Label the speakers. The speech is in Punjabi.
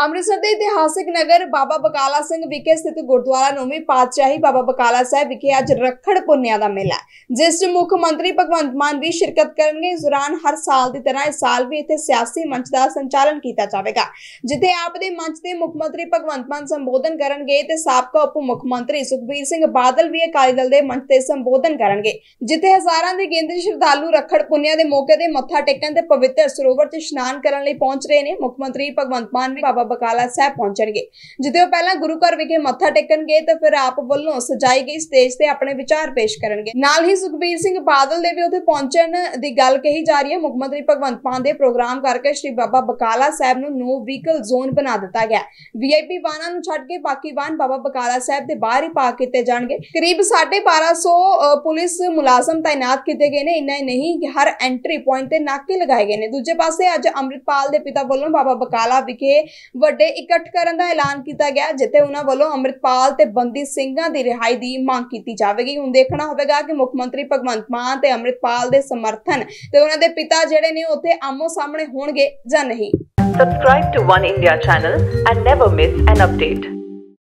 Speaker 1: ਅੰਮ੍ਰਿਤਸਰ ਦੇ ਇਤਿਹਾਸਿਕ ਨਗਰ ਬਾਬਾ ਬਕਾਲਾ ਸਿੰਘ ਵਿਖੇ ਸਥਿਤ ਗੁਰਦੁਆਰਾ ਨੌਵੀਂ ਪਾਤਸ਼ਾਹੀ ਬਾਬਾ ਬਕਾਲਾ ਸਾਹਿਬ ਵਿਖੇ ਅੱਜ ਰੱਖੜ ਪੁੰਨਿਆ ਦਾ ਮੇਲਾ ਜਿਸ 'ਚ ਮੁੱਖ ਮੰਤਰੀ ਭਗਵੰਤ ਮਾਨ ਵੀ ਸ਼ਿਰਕਤ ਕਰਨਗੇ। ਇਸ ਦੌਰਾਨ ਹਰ ਸਾਲ ਦੀ ਤਰ੍ਹਾਂ ਇਸ ਸਾਲ ਵੀ ਇੱਥੇ ਸਿਆਸੀ ਮੰਚ ਦਾ ਸੰਚਾਲਨ ਕੀਤਾ ਜਾਵੇਗਾ, ਜਿੱਥੇ ਆਪ ਦੇ ਮੰਚ ਤੇ ਮੁੱਖ ਮੰਤਰੀ ਭਗਵੰਤ ਮਾਨ ਸੰਬੋਧਨ ਕਰਨਗੇ ਤੇ ਸਾਬਕਾ ਉਪ ਮੁੱਖ ਮੰਤਰੀ ਸੁਖਬੀਰ ਸਿੰਘ ਬਾਦਲ ਵੀ ਅਕਾਲੀ ਦਲ ਦੇ ਮੰਚ ਤੇ ਸੰਬੋਧਨ ਕਰਨਗੇ, ਜਿੱਥੇ ਹਜ਼ਾਰਾਂ ਦੀ ਗਿਣਤੀ ਸ਼ਰਧਾਲੂ ਰੱਖੜ ਪੁੰਨਿਆ ਦੇ ਮੌਕੇ ਤੇ ਮੱਥਾ ਟੇਕਣ ਤੇ ਪਵਿੱਤਰ ਸਰੋਵਰ 'ਚ ਇਸ਼ਨਾਨ ਕਰਨ ਲਈ ਪਹੁੰਚ ਰਹੇ ਨੇ। ਮੁੱਖ ਮੰਤਰੀ ਭਗਵੰਤ ਮਾਨ ਵੀ ਬਾਬਾ ਬਕਾਲਾ ਸਾਹਿਬ ਪਹੁੰਚਣਗੇ। ਜਿੱਥੇ ਉਹ ਪਹਿਲਾਂ ਗੁਰੂ ਘਰ ਵਿਖੇ ਮੱਥਾ ਟੇਕਣਗੇ ਤੇ ਫਿਰ ਆਪ ਵੱਲੋਂ ਸਜਾਈ ਗਈ ਸਟੇਜ ਤੇ ਆਪਣੇ ਵਿਚਾਰ ਪੇਸ਼ ਕਰਨਗੇ। ਨਾਲ ਹੀ ਸੁਖਬੀਰ ਸਿੰਘ ਬਾਦਲ ਦੇ ਵੀ ਉੱਥੇ ਪਹੁੰਚਣ ਦੀ ਗੱਲ ਕਹੀ ਜਾ ਰਹੀ ਹੈ। ਮੁੱਖ ਮੰਤਰੀ ਭਗਵੰਤ ਮਾਨ ਦੇ ਪ੍ਰੋਗਰਾਮ ਕਰਕੇ ਸ਼੍ਰੀ ਬਾਬਾ ਬਕਾਲਾ ਸਾਹਿਬ ਨੂੰ ਨੋ ਵਹੀਕਲ ਜ਼ੋਨ ਬਣਾ ਦਿੱਤਾ ਗਿਆ। ਵੀਆਈਪੀ ਵਾਹਨਾਂ ਨੂੰ ਛੱਡ ਕੇ ਬਾਕੀ ਵਾਹਨ ਬਾਬਾ ਬਕਾਲਾ ਸਾਹਿਬ ਦੇ ਬਾਹਰ ਹੀ ਪਾਰਕ ਕੀਤੇ ਜਾਣਗੇ। ਕਰੀਬ 1250 ਪੁਲਿਸ ਮੁਲਾਜ਼ਮ ਤਾਇਨਾਤ ਕੀਤੇ ਗਏ ਨੇ। ਇੰਨਾ ਹੀ ਨਹੀਂ ਕਿ ਹਰ ਐਂਟਰੀ ਪੁਆਇੰਟ ਤੇ ਨਾਕੇ ਲਗਾਏ ਗਏ ਨੇ। ਦੂਜੇ ਪਾਸੇ ਅੱਜ ਅੰਮ੍ਰਿਤਪਾਲ ਦੇ ਪਿਤਾ ਵੱਲੋਂ ਬਾਬਾ ਬਕਾਲਾ ਵਿਖੇ ਵੱਡੇ ਇਕੱਠ ਕਰਨ ਦਾ ਐਲਾਨ ਕੀਤਾ ਗਿਆ, ਜਿੱਥੇ ਉਹਨਾਂ ਵੱਲੋਂ ਅੰਮ੍ਰਿਤਪਾਲ ਤੇ ਬੰਦੀ ਸਿੰਘਾਂ ਦੀ ਰਿਹਾਈ ਦੀ ਮੰਗ ਕੀਤੀ ਜਾਵੇਗੀ ਹੁਣ ਦੇਖਣਾ ਹੋਵੇਗਾ ਕਿ ਮੁੱਖ ਮੰਤਰੀ ਭਗਵੰਤ ਮਾਨ ਤੇ ਅੰਮ੍ਰਿਤਪਾਲ ਦੇ ਸਮਰਥਨ ਤੇ ਉਹਨਾਂ ਦੇ ਪਿਤਾ ਜਿਹੜੇ ਨੇ ਉੱਥੇ ਆਮੋ ਸਾਹਮਣੇ ਹੋਣਗੇ ਜਾਂ ਨਹੀਂ
Speaker 2: Subscribe to One India channel and never miss an update.